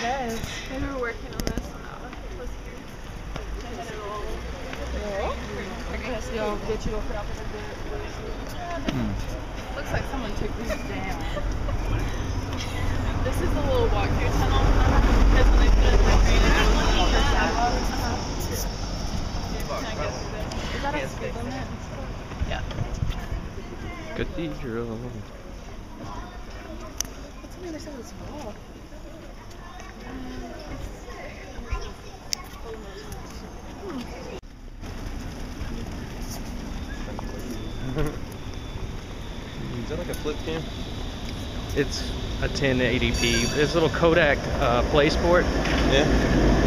That is. We were working on this when I was here. I guess y'all get you up hmm. Looks like someone took these down. This is the little walk-through tunnel. Because when they put it in the green, it was on the sidewalk. Can I go through there? Is that a speed limit? yeah. Cathedral. What's on the other side of this wall? Is that like a flip cam? It's a 1080p. This little Kodak uh, Play Sport. Yeah.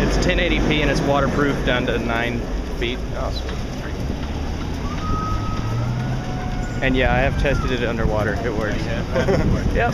It's 1080p and it's waterproof down to 9 feet. Awesome. And yeah, I have tested it underwater. It works. yep.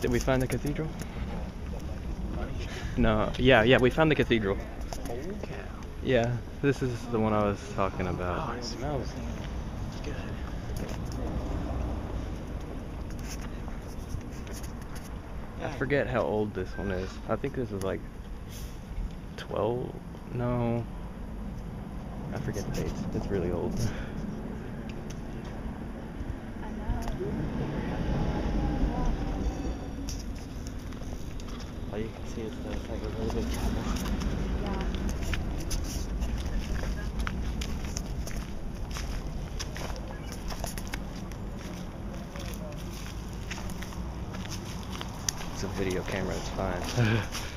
Did we find the cathedral? No. Yeah, yeah, we found the cathedral. Yeah, this is the one I was talking about. Oh, it smells good. I forget how old this one is. I think this is like 12. No. I forget the dates. It's really old. You can see is the, it's like a really big chapel. It's a video camera, it's fine.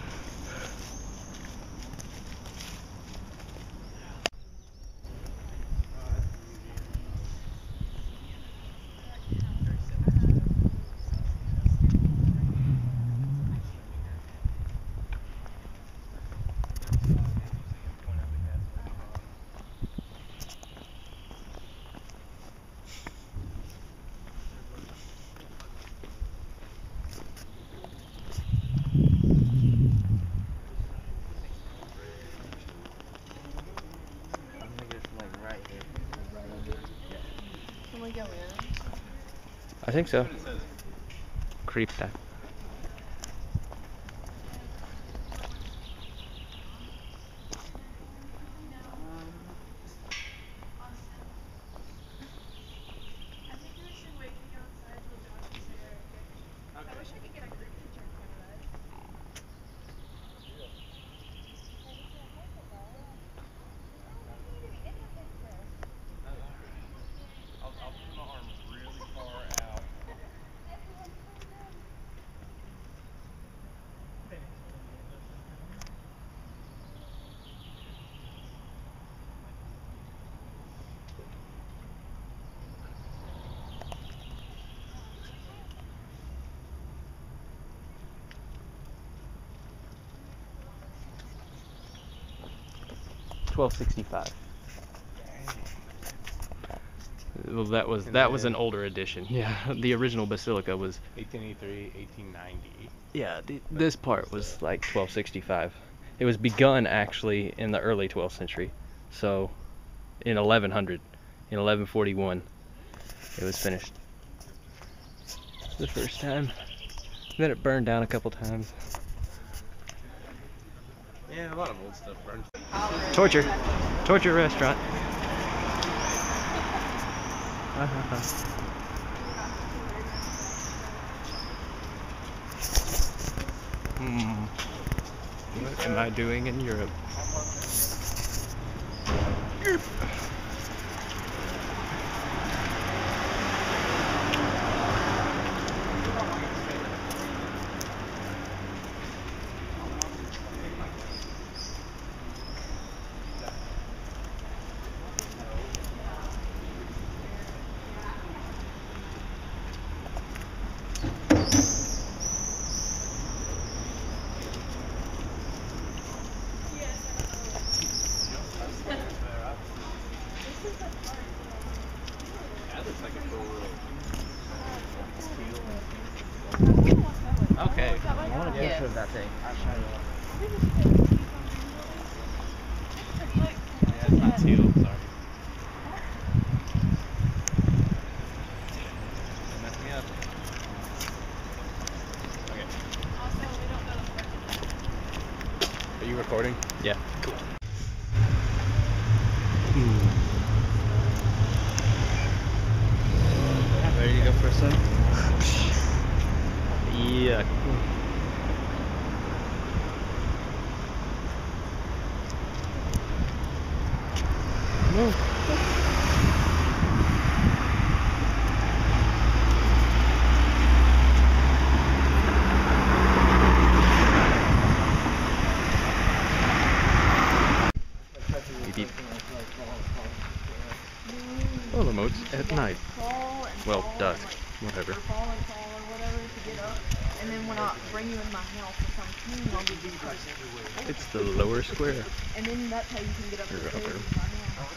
I think so. Creep that. 1265. Well, that was that was an older edition. Yeah, the original basilica was 1883, 1890. Yeah, the, this part was like 1265. It was begun actually in the early 12th century, so in 1100, in 1141, it was finished. The first time. Then it burned down a couple times. Yeah, a lot of old stuff burned. Torture. Torture restaurant. Hmm. What am I doing in Europe? That looks like a cool little Okay. I want a Yes. picture of that thing. Yeah, it's not teal, sorry. Don't mess me up. Okay. Are you recording? Yeah. Cool. Ready to go for a swim? Yeah. No. Beep, beep. Oh, the moats at night. Fall and Well, fall dusk. and, like, Whatever. or fall and fall or whatever to get up. And then when I bring you in my house or something, I'll give you a It's the lower square. And then that's how you can get up the Or upper. in my house.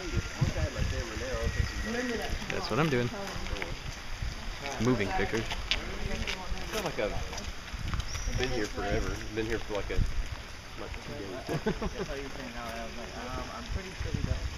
Remember that time That's what I'm doing. Moving pictures. I feel like I've been here forever. Been here for like a. Like two days. That's how you're saying now. I was like, um, I'm pretty sure we don't.